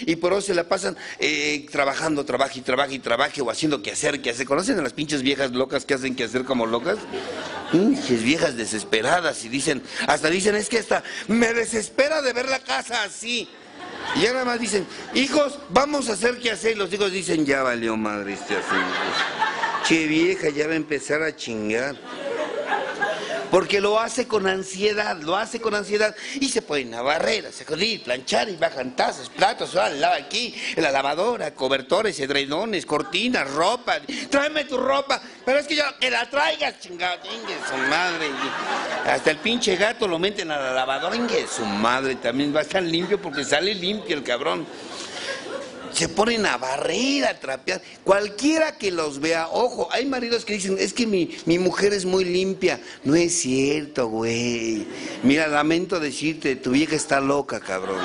y por eso se la pasan eh, trabajando, trabaja y trabaja y trabaja o haciendo que hacer, que hacer. ¿Conocen a las pinches viejas locas que hacen que hacer como locas? Pinches viejas desesperadas y dicen, hasta dicen, es que hasta me desespera de ver la casa así. Y ya nada más dicen, hijos, vamos a hacer que hacer. Y los hijos dicen, ya valió madre este asunto. Che vieja, ya va a empezar a chingar porque lo hace con ansiedad, lo hace con ansiedad. Y se ponen a barrer, a sacudir, planchar y bajan tazas, platos, ah, lava aquí, la lavadora, cobertores, edredones, cortinas, ropa, tráeme tu ropa, pero es que yo, que la traigas, chingada, ingue su madre, hasta el pinche gato lo meten a la lavadora, ingue su madre, también va a estar limpio porque sale limpio el cabrón se ponen a barrer, a trapear. Cualquiera que los vea, ojo, hay maridos que dicen, es que mi, mi mujer es muy limpia. No es cierto, güey. Mira, lamento decirte, tu vieja está loca, cabrón.